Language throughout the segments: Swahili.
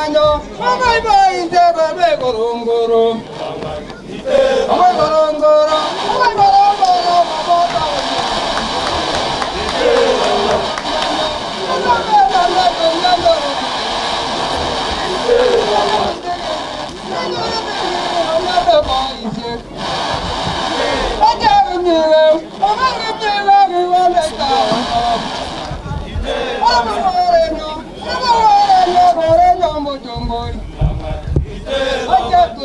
nyanyo mamaimba inzebe bekorongoro amaimborongoro amaimborongoro mabota Oh, my God.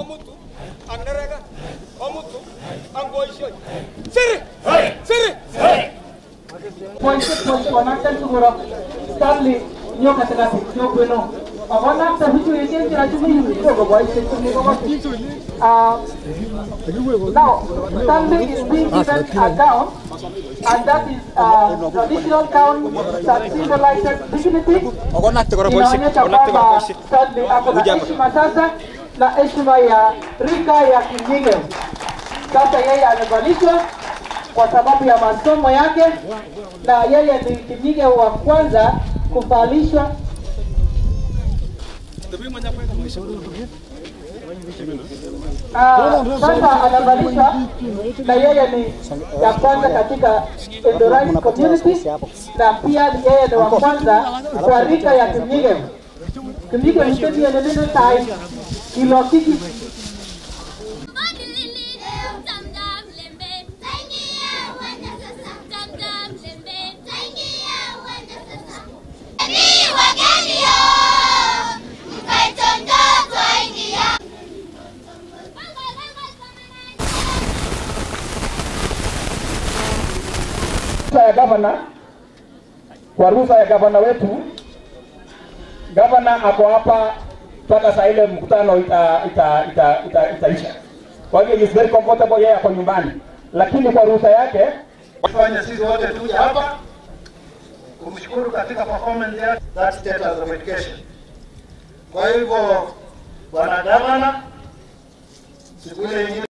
Omutu, angerega, omutu, angoishoi. Siri! Siri! Suguro Stanley nyo katakati nyo kweno Awana sa hitu yeke kira chumi yu Kogo boy se chumi kogo Uh, Now, Stanley is being given a gown and that is a traditional gown that symbolizes dignity inaonyesha kora kwamba. Stanley ako na heshima sasa na heshima ya rika ya Kinyige. Sasa yeye amevalishwa kwa sababu ya masomo yake, na yeye ni Kinyige wa kwanza kuvalishwa Ah, sasa anavalishwa na yeye ni ya kwanza katika Eldoret community na pia yeye ni wa kwanza kwa rika ya Kinyige. Kinyige ni enenene tai kilo kiki ya gavana, kwa ruhusa ya gavana wetu, gavana ako hapa mpaka saa ile mkutano ita, ita, ita, ita, itaisha. Kwa hivyo is very comfortable, yeye ako nyumbani, lakini kwa ruhusa yake fanya sisi wote tuje hapa kumshukuru katika performance yake that status of education. Kwa hivyo bwana gavana, siku ile ingine